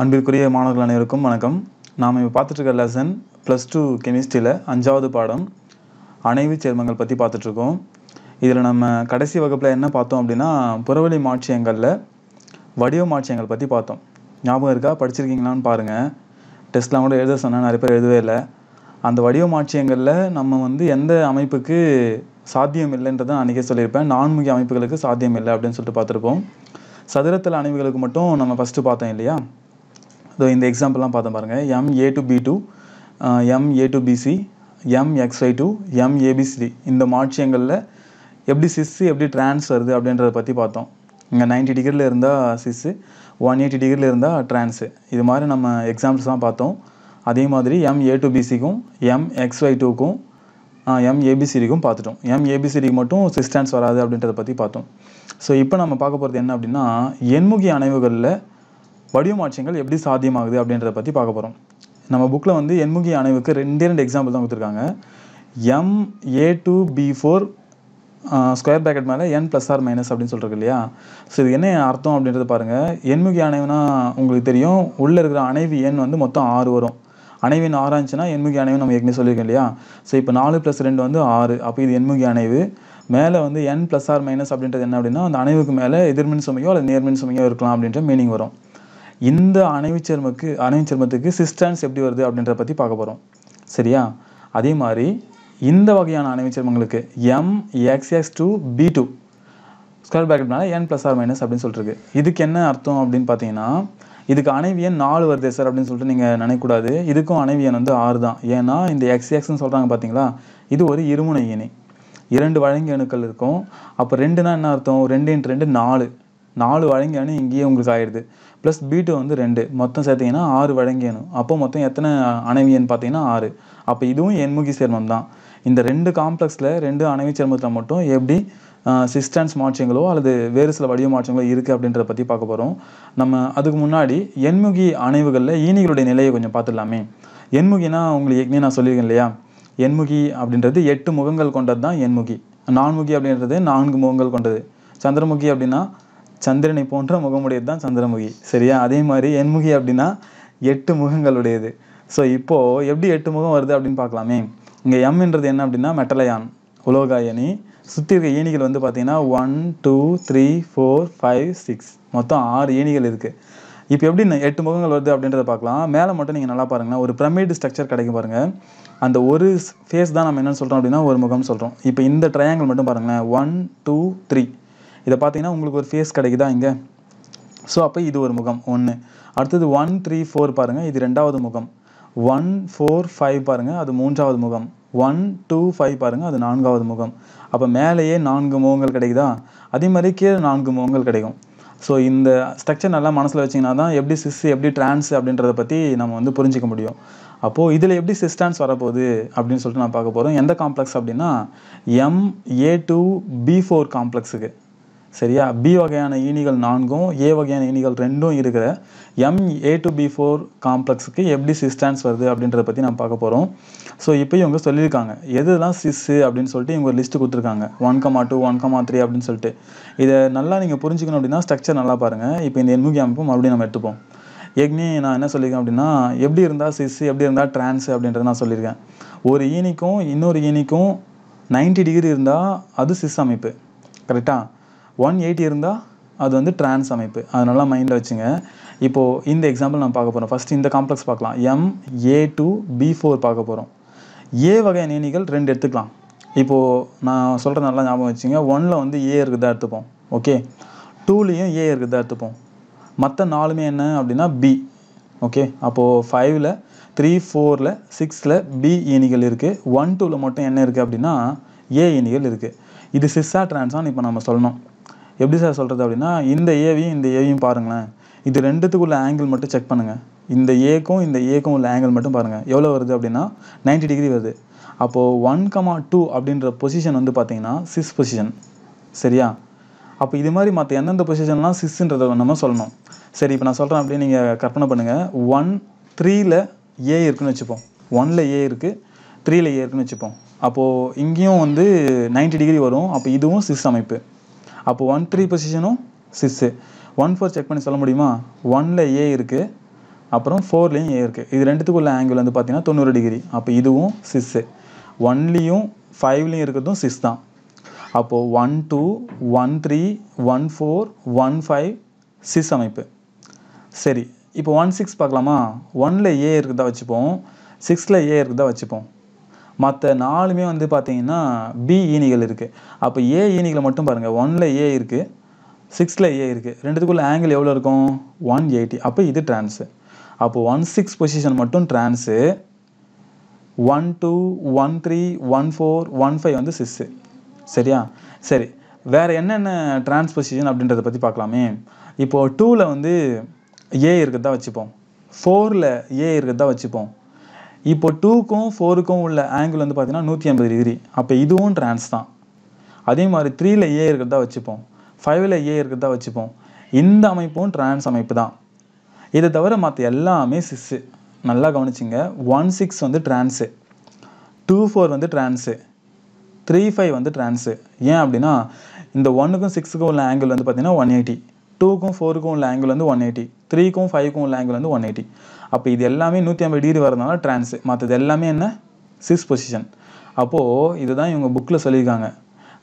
அன்பிற்குரிய மாணவர்கள் அனைவருக்கும் வணக்கம். நாம் இப்போ பார்த்துட்ருக்க லெசன் ப்ளஸ் டூ கெமிஸ்ட்ரியில் அஞ்சாவது பாடம் அணைவுச் சேர்மங்கள் பற்றி பார்த்துட்ருக்கோம் இதில் நம்ம கடைசி வகுப்பில் என்ன பார்த்தோம் அப்படின்னா புறவெளி மாட்சியங்களில் வடிவ மாற்றியங்கள் பற்றி பார்த்தோம். ஞாபகம் இருக்கா? படிச்சிருக்கீங்களான்னு பாருங்கள் டெஸ்ட்லாம் கூட எழுத சொன்னேன் நிறைய பேர் எழுதவே இல்லை. அந்த வடிவ மாற்றியங்களில் நம்ம வந்து எந்த அமைப்புக்கு சாத்தியம் இல்லைன்றதை அன்றைக்கே சொல்லியிருப்பேன். நான்முகி அமைப்புகளுக்கு சாத்தியம் இல்லை அப்படின்னு சொல்லிட்டு பார்த்துருப்போம். சதுரத்தில் அணைவுகளுக்கு மட்டும் நம்ம ஃபஸ்ட்டு பார்த்தோம் இல்லையா? இதோ இந்த எக்ஸாம்பிள்லாம் பார்த்தோம் பாருங்கள் M A two B two M A two BC M X two M ABCD இந்த மாட்சியங்களில் எப்படி சிஸ்ஸு எப்படி ட்ரான்ஸ் வருது அப்படின்றத பற்றி பார்த்தோம். இங்கே நைன்டி டிகிரியில் இருந்தால் சிஸ்ஸு ஒன் எயிட்டி டிகிரியில் இருந்தால் ட்ரான்ஸு இது மாதிரி நம்ம எக்ஸாம்பிள்ஸ்லாம் பார்த்தோம். அதே மாதிரி எம் ஏ டு பிசிக்கும் எம் எக்ஸ்ஒய் டூக்கும் எம் ஏபிசிடிக்கும் பார்த்துட்டோம். எம் ஏபிசிடிக்கு மட்டும் சிஸ்டான்ஸ் வராது அப்படின்றத பற்றி பார்த்தோம். ஸோ இப்போ நம்ம பார்க்க போகிறது என்ன அப்படின்னா எண்முகி அணைவுகளில் வடிவமாட்சியங்கள் எப்படி சாத்தியமாகுது அப்படின்றத பற்றி பார்க்க போகிறோம் நம்ம புக்கில் வந்து எண்முகி அணைவுக்கு ரெண்டே ரெண்டு எக்ஸாம்பிள் தான் கொடுத்துருக்காங்க. M A two B four square bracket மேலே என் ப்ளஸ் ஆர் மைனஸ் அப்படின்னு சொல்லிருக்கு இல்லையா? ஸோ இது என்ன அர்த்தம் அப்படின்றத பாருங்கள் எண்முகி அணைவுனா உங்களுக்கு தெரியும். உள்ளே இருக்கிற அணைவு எண் வந்து மொத்தம் ஆறு வரும். அணைவின் ஆறாக இருந்துச்சுன்னா எண்முகி அணைவு நம்ம ஏற்கனவே சொல்லியிருக்கோம் இல்லையா? ஸோ இப்போ நாலு ப்ளஸ் ரெண்டு வந்து ஆறு. அப்போ இது எண்முகி அணைவு. மேலே வந்து என் ப்ளஸ் ஆர் மைனஸ் அப்படின்றது என்ன அப்படின்னா அந்த அணைவுக்கு மேலே எதிர்மின் சுமையோ அல்லது நேர்மின் சுமையோ இருக்கலாம் அப்படின்ற மீனிங் வரும். இந்த அணைவு சேர்மக்கு அணைவு சிஸ்டன்ஸ் எப்படி வருது அப்படின்றத பற்றி பார்க்க போகிறோம் சரியா? அதே மாதிரி இந்த வகையான அணைவு M X X two B two square பேக்கெட்னால N plus R minus அப்படின்னு சொல்லிருக்கு. இதுக்கு என்ன அர்த்தம் அப்படின்னு பார்த்தீங்கன்னா இதுக்கு அணைவியன் நாலு வருது சார் அப்படின்னு சொல்லிட்டு நீங்கள் நினைக்கக்கூடாது. இதுக்கும் அணைவியன் வந்து ஆறு தான். ஏன்னா இந்த எக்ஸ்எக்ஸ்ன்னு சொல்கிறாங்க பார்த்தீங்களா? இது ஒரு இருமுனை இணை. இரண்டு வழங்கி அணுக்கள் இருக்கும். அப்போ ரெண்டுனா என்ன அர்த்தம்? ரெண்டு இன்ட்டு ரெண்டு நாலு. நாலு வழங்கி அணு இங்கேயே உங்களுக்கு ஆயிடுது. ப்ளஸ் பீட்டு வந்து ரெண்டு. மொத்தம் சேர்த்திங்கன்னா ஆறு வழங்கியணும். அப்போ மொத்தம் எத்தனை அணைவியன் பார்த்தீங்கன்னா ஆறு. அப்போ இதுவும் எண்முகி சேர்மம் தான். இந்த ரெண்டு காம்ப்ளெக்ஸில் ரெண்டு அணைவி சேர்மத்தில் மட்டும் எப்படி சிஸ்டன்ஸ் மாற்றங்களோ அல்லது வேறு சில வடிவ மாற்றங்களோ இருக்குது அப்படின்றத பற்றி பார்க்க போகிறோம் நம்ம அதுக்கு முன்னாடி எண்முகி அணைவுகளில் ஈனிகளுடைய நிலையை கொஞ்சம் பார்த்துடலாமே. எண்முகினா உங்களுக்கு ஏற்கனவே நான் சொல்லியிருக்கேன் இல்லையா? எண்முகி அப்படின்றது எட்டு முகங்கள் கொண்டது தான் எண்முகி. நான்முகி அப்படின்றது நான்கு முகங்கள் கொண்டது. சந்திரமுகி அப்படின்னா சந்திரனை போன்ற முகமுடையது தான் சந்திரமுகி. சரியா? அதே மாதிரி எண்முகி அப்படின்னா எட்டு முகங்களுடையது. ஸோ இப்போது எப்படி எட்டு முகம் வருது அப்படின்னு பார்க்கலாமே. இங்கே எம்ன்றது என்ன அப்படின்னா மெட்டலயான் உலோகாயணி சுற்றி இருக்க ஏணிகள் வந்து பார்த்தீங்கன்னா one two three four five six மொத்தம் ஆறு ஏணிகள் இருக்குது இப்போ எப்படி எட்டு முகங்கள் வருது அப்படின்றத பார்க்கலாம். மேலே மட்டும் நீங்கள் நல்லா பாருங்கன்னா ஒரு பிரமிட் ஸ்ட்ரக்சர் கிடைக்கும் பாருங்கள் அந்த ஒரு ஃபேஸ் தான் நம்ம என்னென்னு சொல்கிறோம் அப்படின்னா ஒரு முகம் சொல்கிறோம் இப்போ இந்த ட்ரையாங்கிள் மட்டும் பாருங்களேன். ஒன் டூ த்ரீ இதை பார்த்தீங்கன்னா உங்களுக்கு ஒரு ஃபேஸ் கிடைக்குதா இங்கே? ஸோ அப்போ இது ஒரு முகம் ஒன்று அடுத்தது ஒன் த்ரீ ஃபோர் பாருங்கள் இது ரெண்டாவது முகம். ஒன் ஃபோர் ஃபைவ் பாருங்கள் அது மூன்றாவது முகம். ஒன் டூ ஃபைவ் பாருங்கள் அது நான்காவது முகம். அப்போ மேலேயே நான்கு முகங்கள் கிடைக்குதா? அதே மாதிரி கீழே நான்கு முகங்கள் கிடைக்கும். ஸோ இந்த ஸ்ட்ரக்சர் நல்லா மனசில் வச்சிங்கன்னா தான் எப்படி சிஸ் எப்படி ட்ரான்ஸ் அப்படின்றத பற்றி நம்ம வந்து புரிஞ்சிக்க முடியும். அப்போது இதில் எப்படி சிஸ்டான்ஸ் வரப்போகுது அப்படின்னு சொல்லிட்டு நான் பார்க்க போகிறோம் எந்த காம்ப்ளெக்ஸ் அப்படின்னா M A two B four காம்ப்ளெக்ஸுக்கு சரியா? பி வகையான ஈனிகள் நான்கும் ஏ வகையான ஈனிகள் ரெண்டும் இருக்கிற M A two B four காம்ப்ளெக்ஸுக்கு எப்படி சிஸ்டான்ஸ் வருது அப்படின்றத பற்றி நான் பார்க்க போகிறோம் ஸோ இப்போ இவங்க சொல்லியிருக்காங்க. எதுலாம் சிஸ்ஸு அப்படின்னு சொல்லிட்டு இவங்க ஒரு லிஸ்ட்டு கொடுத்துருக்காங்க. One comma two one comma three அப்படின்னு சொல்லிட்டு. இதை நல்லா நீங்கள் புரிஞ்சுக்கணும் அப்படின்னா ஸ்ட்ரக்சர் நல்லா பாருங்கள் இப்போ இந்த எண்முகி அமைப்பு மறுபடியும் நம்ம எடுத்துப்போம். ஏற்கனவே நான் என்ன சொல்லியிருக்கேன் அப்படின்னா எப்படி இருந்தால் சிஸ்ஸு எப்படி இருந்தால் ட்ரான்ஸு அப்படின்றத நான் சொல்லியிருக்கேன். ஒரு ஈனிக்கும் இன்னொரு ஈனிக்கும் நைன்டி டிகிரி இருந்தால் அது சிஸ் அமைப்பு. கரெக்டாக ஒன் எயிட்டி இருந்தால் அது வந்து ட்ரான்ஸ் அமைப்பு. அது நல்லா மைண்டில் வச்சுங்க. இப்போது இந்த எக்ஸாம்பிள் நான் பார்க்க போகிறோம் ஃபஸ்ட் இந்த காம்ப்ளெக்ஸ் பார்க்கலாம். M A two B four பார்க்க போகிறோம் ஏ வகை நேணிகள் ரெண்டு எடுத்துக்கலாம். இப்போது நான் சொல்கிற நல்லா ஞாபகம் வச்சுங்க. ஒனில் வந்து ஏ இருக்குதா எடுத்துப்போம். ஓகே டூலேயும் ஏ இருக்குதா எடுத்துப்போம். மற்ற நாலுமே என்ன அப்படின்னா பி ஓகே அப்போது ஃபைவ்ல த்ரீ ஃபோரில் சிக்ஸில் பி ஈனிகள் இருக்குது ஒன் டூவில் மட்டும் என்ன இருக்குது அப்படின்னா ஏ ஈனிகள் இருக்குது இது சிஸ்ஸா ட்ரான்ஸான்னு இப்போ நம்ம சொல்லணும். எப்படி சார் சொல்கிறது அப்படின்னா இந்த ஏவையும் இந்த ஏவையும் பாருங்களேன். இது ரெண்டுத்துக்குள்ள ஆங்கிள் மட்டும் செக் பண்ணுங்கள் இந்த ஏக்கும் இந்த ஏக்கும் உள்ள ஆங்கிள் மட்டும் பாருங்கள் எவ்வளோ வருது அப்படின்னா நைன்டி டிகிரி வருது. அப்போது ஒன் கமா டூ அப்படின்ற பொசிஷன் வந்து பார்த்தீங்கன்னா சிஸ் பொசிஷன் சரியா? அப்போ இது மாதிரி மற்ற எந்தெந்த பொசிஷன்லாம் சிஸ்ன்றதை நம்ம சொல்லணும். சரி இப்போ நான் சொல்கிறேன் அப்படியே நீங்கள் கற்பனை பண்ணுங்கள் ஒன் த்ரீயில் ஏ இருக்குன்னு வச்சுப்போம். ஒனில் ஏ இருக்குது த்ரீயில் ஏ இருக்குன்னு வச்சுப்போம். அப்போது இங்கேயும் வந்து நைன்டி டிகிரி வரும். அப்போ இதுவும் சிஸ் அமைப்பு. அப்போ ஒன் த்ரீ பொசிஷனும் சிஸ்ஸு ஒன் ஃபோர் செக் பண்ணி சொல்ல முடியுமா? ஒனில் ஏ இருக்குது அப்புறம் ஃபோர்லேயும் ஏ இருக்குது இது ரெண்டுத்துக்குள்ள ஆங்கிள் வந்து பார்த்தீங்கன்னா தொண்ணூறு டிகிரி அப்போ இதுவும் சிஸ்ஸு ஒன்லேயும் ஃபைவ்லேயும் இருக்கிறதும் சிஸ் தான். அப்போது one two one three one four one five cis அமைப்பு. சரி. இப்போ ஒன் சிக்ஸ் பார்க்கலாமா? ஒனில் ஏ இருக்குதா வச்சுப்போம். சிக்ஸில் ஏ இருக்குதா வச்சுப்போம். மற்ற நாலுமே வந்து பார்த்தீங்கன்னா பி ஈனிகள் இருக்குது அப்போ ஏ ஈனிகளை மட்டும் பாருங்கள் ஒனில் ஏ இருக்குது சிக்ஸில் ஏ இருக்குது ரெண்டுத்துக்குள்ளே ஆங்கிள் எவ்வளோ இருக்கும்? ஒன் எயிட்டி அப்போ இது ட்ரான்ஸு அப்போ ஒன் சிக்ஸ் பொசிஷன் மட்டும் trans one two one three one four one five வந்து சிஸ்ஸு சரியா? சரி. வேறு என்னென்ன ட்ரான்ஸ் பொசிஷன் அப்படின்றத பற்றி பார்க்கலாமே. இப்போது டூவில் வந்து ஏ இருக்கிறதா வச்சுப்போம். ஃபோரில் ஏ இருக்கிறதா வச்சுப்போம். இப்போ டூக்கும் ஃபோருக்கும் உள்ள ஆங்கிள் வந்து பார்த்தீங்கன்னா நூற்றி ஐம்பது டிகிரி அப்போ இதுவும் ட்ரான்ஸ் தான். அதே மாதிரி த்ரீல ஏ இருக்கிறதா வச்சுப்போம். ஃபைவ்ல ஏ இருக்கிறதா வச்சுப்போம். இந்த அமைப்பும் ட்ரான்ஸ் அமைப்பு தான். இதை தவிர மற்ற எல்லாமே சிஸ்ஸு நல்லா கவனிச்சிங்க. ஒன் சிக்ஸ் வந்து ட்ரான்ஸு டூ ஃபோர் வந்து ட்ரான்ஸு த்ரீ ஃபைவ் வந்து ட்ரான்ஸு ஏன் அப்படின்னா இந்த ஒன்றுக்கும் சிக்ஸுக்கும் உள்ள ஆங்கிள் வந்து பார்த்தீங்கன்னா ஒன் எயிட்டி டூக்கும் ஃபோருக்கும் உள்ள ஆங்கிள் வந்து ஒன் எயிட்டி த்ரீக்கும் ஃபைவ்க்கும் உள்ள ஆங்கிள் வந்து ஒன் எயிட்டி அப்போ இது எல்லாமே நூற்றி ஐம்பது டிகிரி வரதுனால ட்ரான்ஸு மற்றது எல்லாமே என்ன? சிக்ஸ் பொசிஷன் அப்போது இதுதான் இவங்க புக்கில் சொல்லியிருக்காங்க.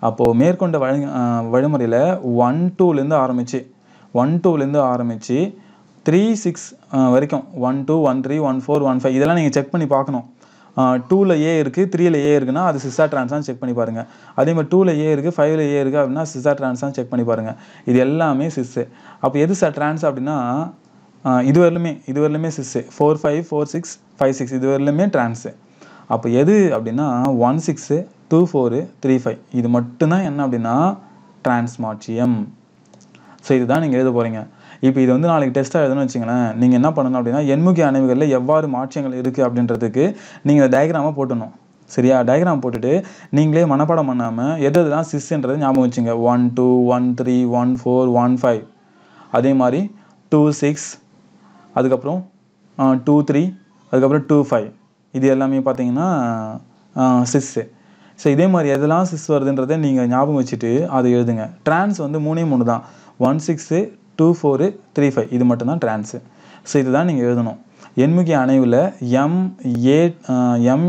அப்போது மேற்கொண்ட வழி வழிமுறையில் ஒன் டூலேருந்து ஆரம்பித்து ஒன் டூலேருந்து ஆரம்பித்து த்ரீ சிக்ஸ் வரைக்கும் one two one three one four one five இதெல்லாம் நீங்கள் செக் பண்ணி பார்க்கணும். டூவில் ஏ இருக்குது த்ரீயில் ஏ இருக்குன்னா அது சிஸ்ஸா ட்ரான்ஸான்னு செக் பண்ணி பாருங்கள் அதே மாதிரி டூவில் ஏ இருக்குது ஃபைவ்ல ஏ இருக்குது அப்படின்னா சிஸ்ஸா ட்ரான்ஸான்னு செக் பண்ணி பாருங்கள் இது எல்லாமே சிஸ்ஸு அப்போ எது சார் ட்ரான்ஸ் அப்படின்னா இதுவரையிலுமே இதுவரையிலுமே cis four five four six five six இது ட்ரான்ஸு அப்போ எது அப்படின்னா one six two four three five இது மட்டும்தான் என்ன அப்படின்னா டிரான்ஸ்மாட்சியம் ஸோ இதுதான் நீங்கள் எழுத போகிறீங்க இப்போ இது வந்து நாளைக்கு டெஸ்ட்டாக எழுதணும்னு வச்சுங்களேன். நீங்கள் என்ன பண்ணணும் அப்படின்னா எண்முகி அணைவுகளில் எவ்வாறு மாற்றியங்கள் இருக்குது அப்படின்றதுக்கு நீங்கள் டயக்ராமாக போட்டணும் சரியா? டயக்ராம் போட்டுட்டு நீங்களே மனப்பாடம் பண்ணாமல் எது எதுலாம் சிஸ்ன்றதை ஞாபகம் வச்சுங்க. One two one three one four one five அதே மாதிரி டூ சிக்ஸ் அதுக்கப்புறம் டூ த்ரீ அதுக்கப்புறம் டூ ஃபைவ் இது எல்லாமே பார்த்தீங்கன்னா சிஸ்ஸு ஸோ இதே மாதிரி எதெல்லாம் சிஸ் வருதுன்றதை நீங்கள் ஞாபகம் வச்சுட்டு அதை எழுதுங்க. ட்ரான்ஸ் வந்து மூணே மூணு தான். One six two four three five இது மட்டும்தான் ட்ரான்ஸு ஸோ இதுதான் நீங்கள் எழுதணும். எண்முகி அணைவில் M A M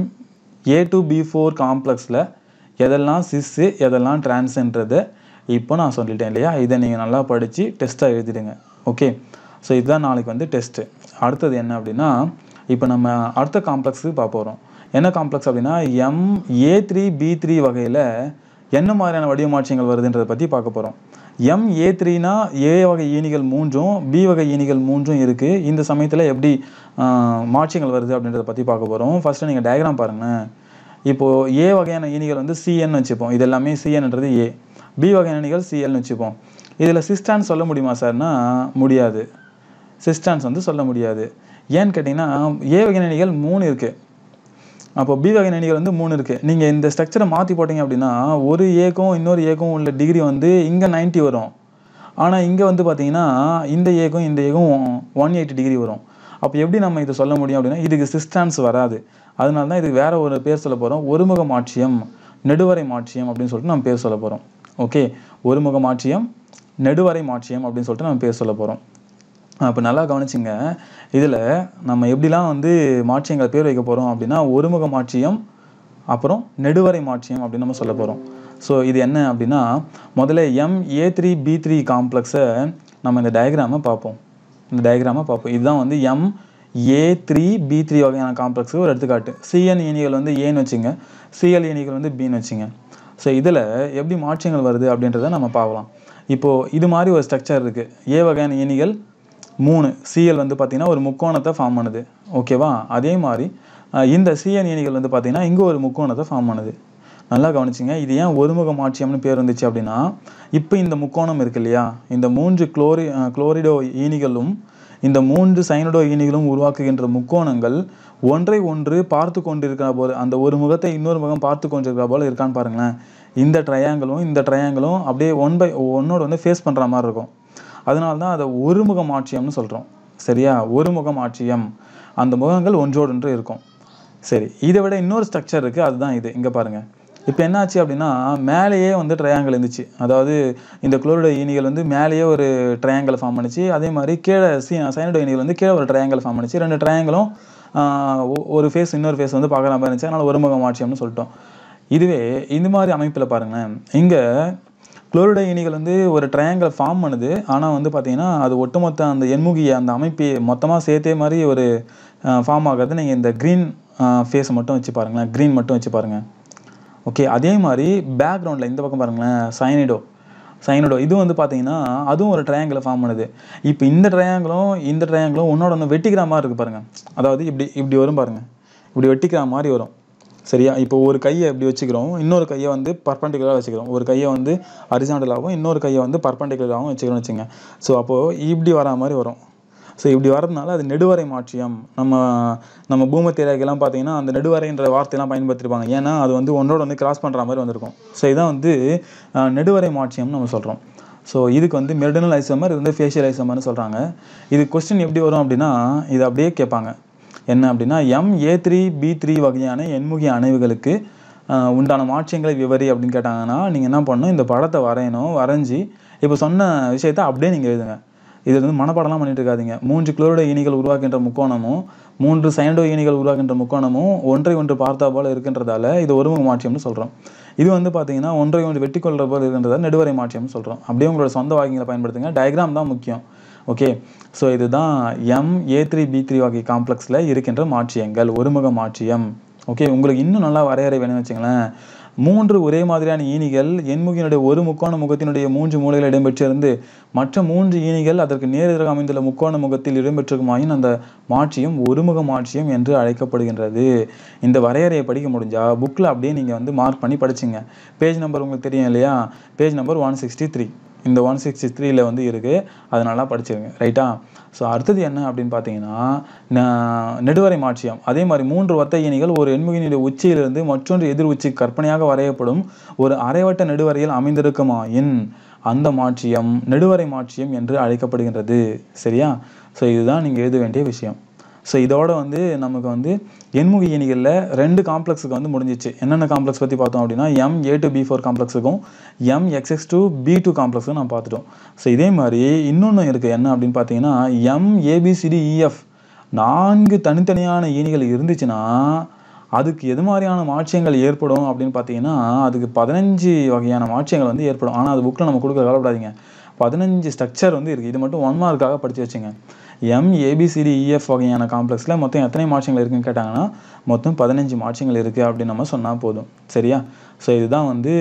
A two B four காம்ப்ளெக்ஸில் எதெல்லாம் சிஸ்ஸு எதெல்லாம் ட்ரான்ஸுன்றதை இப்போ நான் சொல்லிட்டேன் இல்லையா? இதை நீங்கள் நல்லா படித்து டெஸ்ட்டாக எழுதிடுங்க. ஓகே ஸோ இதுதான் நாளைக்கு வந்து டெஸ்ட்டு அடுத்தது என்ன அப்படின்னா இப்போ நம்ம அடுத்த காம்ப்ளெக்ஸுக்கு பார்க்க போகிறோம் என்ன காம்ப்ளெக்ஸ் அப்படின்னா M A three B three வகையில் என்ன மாதிரியான வடிவமாற்றங்கள் வருதுன்றதை பற்றி பார்க்க போகிறோம் எம் ஏ த்ரீனா ஏ வகை ஈனிகள் மூன்றும் பி வகை ஈனிகள் மூன்றும் இருக்குது இந்த சமயத்தில் எப்படி மாற்றங்கள் வருது அப்படின்றத பற்றி பார்க்க போகிறோம் ஃபஸ்ட்டு நீங்கள் டயக்ராம் பாருங்களேன். இப்போது ஏ வகையான ஈனிகள் வந்து சிஎன் வச்சுப்போம். இது எல்லாமே சிஎன்ன்றது ஏ பி வகையான ஈனிகள் சிஎல்னு வச்சுப்போம். இதில் சிஸ்டான்னு சொல்ல முடியுமா சார்னா முடியாது. சிஸ்டன்ஸ் வந்து சொல்ல முடியாது. ஏன்னு கேட்டிங்கன்னா ஏ வகையான மூணு இருக்குது அப்போ பி வகை அணிகள் வந்து மூணு இருக்குது நீங்கள் இந்த ஸ்ட்ரக்சரை மாற்றி போட்டிங்க அப்படின்னா ஒரு ஏக்கும் இன்னொரு ஏக்கும் உள்ள டிகிரி வந்து இங்கே 90 வரும். ஆனால் இங்கே வந்து பார்த்தீங்கன்னா இந்த ஏக்கும் இந்த ஏக்கும் ஒன் எயிட்டி டிகிரி வரும். அப்போ எப்படி நம்ம இதை சொல்ல முடியும் அப்படின்னா இதுக்கு சிஸ்டான்ஸ் வராது. அதனால தான் இதுக்கு வேறு ஒரு பேர் சொல்ல போகிறோம் ஒருமுக மாற்றியம் நெடுவரை மாற்றியம் அப்படின்னு சொல்லிட்டு நம்ம பேர் சொல்ல போகிறோம் ஓகே ஒருமுக மாற்றியம் நெடுவரை மாற்றியம் அப்படின்னு சொல்லிட்டு நம்ம பேர் சொல்ல போகிறோம் அப்போ நல்லா கவனிச்சிங்க. இதில் நம்ம எப்படிலாம் வந்து மாற்றியங்கள் பேர் வைக்க போகிறோம் அப்படின்னா ஒருமுக மாற்றியம் அப்புறம் நெடுவரை மாற்றியம் அப்படின்னு நம்ம சொல்ல போகிறோம் ஸோ இது என்ன அப்படின்னா முதல்ல M A three B three காம்ப்ளெக்ஸை நம்ம இந்த டயக்ராமை பார்ப்போம். இந்த டயக்ராமை பார்ப்போம். இதுதான் வந்து M A three B three வகையான காம்ப்ளெக்ஸுக்கு ஒரு எடுத்துக்காட்டு. சிஎன் இனிகள் வந்து ஏன்னு வச்சுங்க. சிஎல் இனிகள் வந்து பின்னு வச்சுங்க. ஸோ இதில் எப்படி மாற்றியங்கள் வருது அப்படின்றத நம்ம பார்க்கலாம். இப்போது இது மாதிரி ஒரு ஸ்ட்ரக்சர் இருக்குது ஏ வகையான இனிகள் மூணு சிஎல் வந்து பார்த்திங்கன்னா ஒரு முக்கோணத்தை ஃபார்ம் பண்ணுது. ஓகேவா அதே மாதிரி இந்த சிஎன் இனிகள் வந்து பார்த்திங்கன்னா இங்கே ஒரு முக்கோணத்தை ஃபார்ம் பண்ணுது. நல்லா கவனிச்சிங்க. இது ஏன் ஒருமுக மாட்சியம்னு பேர் வந்துச்சு அப்படின்னா இப்போ இந்த முக்கோணம் இருக்கு இல்லையா? இந்த மூன்று குளோரி குளோரிடோ ஈனிகளும் இந்த மூன்று சைனடோ ஈனிகளும் உருவாக்குகின்ற முக்கோணங்கள் ஒன்றை ஒன்று பார்த்து கொண்டிருக்கிற போல் அந்த ஒரு முகத்தை இன்னொரு முகம் பார்த்து கொண்டிருக்கிற போல இருக்கான்னு பாருங்களேன். இந்த ட்ரையாங்கிளும் இந்த ட்ரையாங்கிளும் அப்படியே ஒன் பை ஒன்னோட வந்து ஃபேஸ் பண்ணுற மாதிரி இருக்கும். அதனால தான் அதை ஒருமுக மாற்றியம்னு சொல்கிறோம் சரியா? ஒருமுக மாற்றியம் அந்த முகங்கள் ஒன்றோடொன்று இருக்கும். சரி இதை விட இன்னொரு ஸ்ட்ரக்சர் இருக்குது அதுதான் இது. இங்கே பாருங்கள் இப்போ என்னாச்சு அப்படின்னா மேலேயே வந்து ட்ரையாங்கிள் இருந்துச்சு. அதாவது இந்த குளோரிட ஈனிகள் வந்து மேலேயே ஒரு ட்ரையாங்கிள் ஃபார்ம் பண்ணிச்சு. அதே மாதிரி கீழே சி சைனடோ ஈனிகள் வந்து கீழே ஒரு ட்ரையாங்கிள் ஃபார்ம் பண்ணிச்சு. ரெண்டு ட்ரையாங்கிளும் ஒரு ஃபேஸ் இன்னொரு ஃபேஸ் வந்து பார்க்குற மாதிரி இருந்துச்சு. அதனால் ஒருமுக ஆட்சியம்னு சொல்லிட்டோம். இதுவே இந்த மாதிரி அமைப்பில் பாருங்களேன். இங்கே குளோரைடு இனிகள் வந்து ஒரு ட்ரையாங்கிள் ஃபார்ம் பண்ணுது. ஆனால் வந்து பார்த்தீங்கன்னா அது ஒட்டுமொத்த அந்த எண்முகிய அந்த அமைப்பை மொத்தமாக சேர்த்தே மாதிரி ஒரு ஃபார்ம் ஆகிறது நீங்கள் இந்த க்ரீன் ஃபேஸை மட்டும் வச்சு பாருங்களேன். க்ரீன் மட்டும் வச்சு பாருங்கள் ஓகே அதே மாதிரி பேக்ரவுண்டில் இந்த பக்கம் பாருங்களேன். சைனிடோ சைனடோ இது வந்து பார்த்தீங்கன்னா அதுவும் ஒரு ட்ரையாங்கிளை ஃபார்ம் பண்ணுது. இப்போ இந்த ட்ரையாங்கிளும் இந்த ட்ரையாங்கிளும் ஒன்றோட ஒன்று வெட்டிக்கிற மாதிரி இருக்குது பாருங்கள் அதாவது இப்படி இப்படி வரும் பாருங்கள் இப்படி வெட்டிக்கிற மாதிரி வரும். சரியா? இப்போ ஒரு கையை இப்படி வச்சுக்கிறோம் இன்னொரு கையை வந்து பர்பண்டிகுலராக வச்சுக்கிறோம். ஒரு கையை வந்து அரிசாண்டலாகவும் இன்னொரு கையை வந்து பர்பண்டிகுலராகவும் வச்சுக்கிறோம்னு வச்சுங்க ஸோ அப்போது இப்படி வரா மாதிரி வரும். ஸோ இப்படி வரதுனால அது நெடுவரை மாற்றியம். நம்ம நம்ம பூமத்தியரேகைலாம் பார்த்தீங்கன்னா அந்த நெடுவரைன்ற வார்த்தையெல்லாம் பயன்படுத்திருப்பாங்க. ஏன்னா அது வந்து ஒன்றோட வந்து கிராஸ் பண்ணுற மாதிரி வந்திருக்கும். ஸோ இதான் வந்து நெடுவரை மாற்றியம்னு நம்ம சொல்கிறோம் ஸோ இதுக்கு வந்து மெரிடனல் ஐசோமர் இது வந்து ஃபேஷியல் ஐசோமர்னு சொல்கிறாங்க இது கொஸ்டின் எப்படி வரும் அப்படின்னா இது அப்படியே கேட்பாங்க. என்ன அப்படின்னா M A three B three வகையான எண்முகி அணைவுகளுக்கு உண்டான மாற்றியங்களை விவரி அப்படின்னு கேட்டாங்கன்னா நீங்கள் என்ன பண்ணணும்? இந்த படத்தை வரையணும் வரைஞ்சி இப்போ சொன்ன விஷயத்தை அப்படியே நீங்கள் எழுதுங்க. இது வந்து மனப்பாடம்லாம் பண்ணிட்டு இருக்காதிங்க. மூன்று குளோரைடு இனிகள் உருவாக்கின்ற முக்கோணமும் மூன்று சைனடோ இனிகள் உருவாக்கின்ற முக்கோணமும் ஒன்றை ஒன்று பார்த்தா போல இருக்கின்றதால இது ஒருமுக மாற்றியம்னு சொல்கிறோம் இது வந்து பார்த்தீங்கன்னா ஒன்றை ஒன்று வெட்டி கொள்கிற போல இருக்கின்றதால நெடுவரை மாற்றியம்னு சொல்கிறோம் அப்படியே உங்களோட சொந்த வாக்கியங்களை பயன்படுத்துங்க. டயக்ராம் தான் முக்கியம். ஓகே ஸோ இதுதான் M A three B three வகை காம்ப்ளெக்ஸில் இருக்கின்ற மாற்றியங்கள் ஒருமுக மாற்றியம். ஓகே உங்களுக்கு இன்னும் நல்லா வரையறை வேணும்னு வச்சுங்களேன் மூன்று ஒரே மாதிரியான ஈனிகள் எண்முகினுடைய ஒரு முக்கோண முகத்தினுடைய மூன்று மூலைகள் இடம்பெற்றிருந்து மற்ற மூன்று ஈனிகள் அதற்கு நேரெதிராக அமைந்துள்ள முக்கோண முகத்தில் இடம்பெற்றிருக்குமாயின் அந்த மாற்றியம் ஒருமுக மாற்றியம் என்று அழைக்கப்படுகின்றது. இந்த வரையறையை படிக்க முடிஞ்சால் புக்கில் அப்படியே நீங்கள் வந்து மார்க் பண்ணி படிச்சுங்க. பேஜ் நம்பர் உங்களுக்கு தெரியும் இல்லையா? Page number one sixty three இந்த ஒன் சிக்ஸ்டி த்ரீயில் வந்து இருக்குது அது நல்லா படிச்சிருங்க. ரைட்டா ஸோ அடுத்தது என்ன அப்படின்னு பார்த்தீங்கன்னா நெடுவரை மாற்றியம். அதே மாதிரி மூன்று ஒத்த இணைகள் ஒரு எண்முகினுடைய உச்சியிலிருந்து மற்றொன்று எதிர் உச்சி கற்பனையாக வரையப்படும் ஒரு அரைவட்ட நெடுவரையில் அமைந்திருக்குமாயின் அந்த மாற்றியம் நெடுவரை மாற்றியம் என்று அழைக்கப்படுகின்றது. சரியா? ஸோ இதுதான் நீங்கள் எழுத வேண்டிய விஷயம். ஸோ இதோட வந்து நமக்கு வந்து எண்முக இயனிகளில் ரெண்டு காம்ப்ளெக்ஸுக்கு வந்து முடிஞ்சிச்சு. என்னென்ன காம்ப்ளெக்ஸ் பற்றி பார்த்தோம் அப்படின்னா M A two B four காம்ப்ளெக்ஸுக்கும் M X X two B two காம்ப்ளெக்ஸுக்கும் நம்ம பார்த்துட்டோம். ஸோ இதே மாதிரி இன்னொன்று இருக்குது என்ன அப்படின்னு பார்த்தீங்கன்னா எம் ஏபிசிடிஇஎஃப் e, நான்கு தனித்தனியான ஈனிகள் இருந்துச்சுன்னா அதுக்கு எது மாதிரியான மாற்றியங்கள் ஏற்படும் அப்படின்னு பார்த்தீங்கன்னா அதுக்கு பதினஞ்சு வகையான மாற்றியங்கள் வந்து ஏற்படும். ஆனால் அது புக்கில் நம்ம கொடுக்க கவலைப்படாதீங்க. பதினஞ்சு ஸ்ட்ரக்சர் வந்து இருக்குது இது மட்டும் ஒன் மார்க்காக படித்து வச்சுங்க. எம் ஏபிசிடிஇஎஃப் e, வகையான காம்ப்ளெக்ஸில் மொத்தம் எத்தனை மாற்றங்கள் இருக்குன்னு கேட்டாங்கன்னா மொத்தம் பதினஞ்சு மாற்றங்கள் இருக்குது அப்படின்னு நம்ம சொன்னால் போதும். சரியா? ஸோ இதுதான் வந்து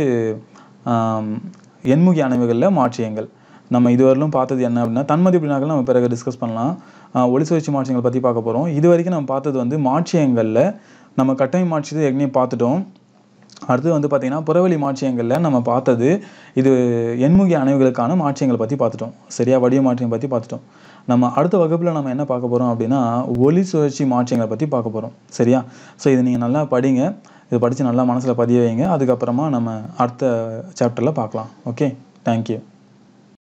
எண்முகி அணைவுகளில் மாற்றியங்கள். நம்ம இதுவரையிலும் பார்த்தது என்ன அப்படின்னா தன்மதி பிள்ளைகள் நம்ம பிறகு டிஸ்கஸ் பண்ணலாம். ஆஹ் ஒளி சுழற்சி மாற்றியங்கள் பற்றி பார்க்க போகிறோம் இது வரைக்கும் நம்ம பார்த்தது வந்து மாற்றியங்களில் நம்ம கட்டமை மாற்றியது ஏற்கனவே பார்த்துட்டோம். அடுத்து வந்து பார்த்திங்கன்னா புறவெளி மாற்றியங்களில் நம்ம பார்த்தது இது எண்முகி அணைவுகளுக்கான மாற்றியங்களை பற்றி பார்த்துட்டோம். சரியா? வடிவ மாற்றியம் பற்றி பார்த்துட்டோம். நம்ம அடுத்த வகுப்பில் நம்ம என்ன பார்க்க போகிறோம் அப்படின்னா ஒளி சுழற்சி மாற்றியங்களை பற்றி பார்க்க போகிறோம் சரியா? ஸோ இதை நீங்கள் நல்லா படிங்க. இதை படித்து நல்லா மனசில் பதிய வைங்க. அதுக்கப்புறமா நம்ம அடுத்த சாப்டரில் பார்க்கலாம். Okay thank you